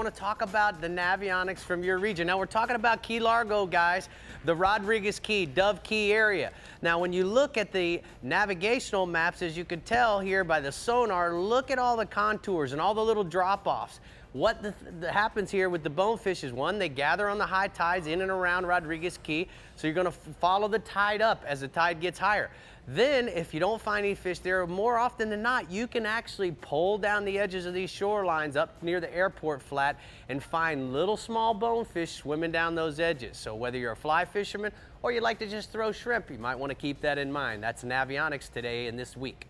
want to talk about the Navionics from your region. Now, we're talking about Key Largo, guys, the Rodriguez Key, Dove Key area. Now, when you look at the navigational maps, as you can tell here by the sonar, look at all the contours and all the little drop-offs. What the, the happens here with the bonefish is one, they gather on the high tides in and around Rodriguez Key, so you're gonna follow the tide up as the tide gets higher. Then, if you don't find any fish there, more often than not, you can actually pull down the edges of these shorelines up near the airport flat and find little small bonefish swimming down those edges. So whether you're a fly fisherman or you like to just throw shrimp, you might want to keep that in mind. That's Navionics today and this week.